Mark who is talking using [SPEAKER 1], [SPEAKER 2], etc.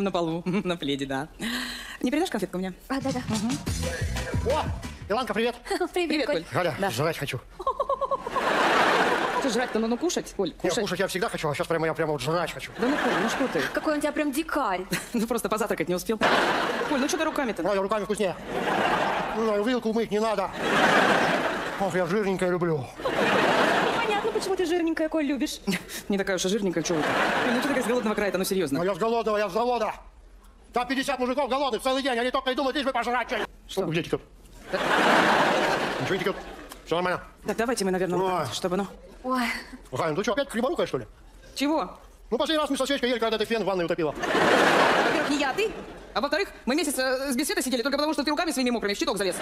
[SPEAKER 1] на полу, на пледе, да. Не передашь конфетку мне?
[SPEAKER 2] А, да-да.
[SPEAKER 3] О, Иланка, привет.
[SPEAKER 2] Привет,
[SPEAKER 1] Привет,
[SPEAKER 2] Коль.
[SPEAKER 1] Коль.
[SPEAKER 3] Галя,
[SPEAKER 1] Да.
[SPEAKER 3] жрать хочу.
[SPEAKER 1] Что жрать-то, ну, ну кушать, Коль,
[SPEAKER 3] Нет,
[SPEAKER 1] кушать.
[SPEAKER 3] кушать я всегда хочу, а сейчас прямо я прямо вот жрать хочу.
[SPEAKER 1] Да ну, Коль, ну что ты?
[SPEAKER 2] Какой он у тебя прям дикарь.
[SPEAKER 1] Ну просто позавтракать не успел. Коль, ну что ты руками-то?
[SPEAKER 3] Ой, руками вкуснее. Ой, вилку мыть не надо. Ох, я жирненькое люблю.
[SPEAKER 1] Понятно, почему ты жирненькая, Коль, любишь. Не такая уж и жирненькая, чего вы Ну что такая с голодного края-то, ну
[SPEAKER 3] А
[SPEAKER 1] серьезно.
[SPEAKER 3] я с голодного, я с завода. Там 50 мужиков голодных целый день, они только и думают, лишь бы пожрать что
[SPEAKER 1] Что?
[SPEAKER 3] Где текет? Ничего не текет. Все нормально.
[SPEAKER 1] Так, давайте мы, наверное, вот так, чтобы, ну...
[SPEAKER 2] Ой,
[SPEAKER 3] Галя, ты что, опять хлеборукая, что ли?
[SPEAKER 1] Чего?
[SPEAKER 3] Ну, последний раз мы со свечкой ели, когда ты фен в ванной утопила.
[SPEAKER 1] Во-первых, не я, а ты. А во-вторых, мы месяц э, с без света сидели только потому, что ты руками своими мокрыми в щиток залез.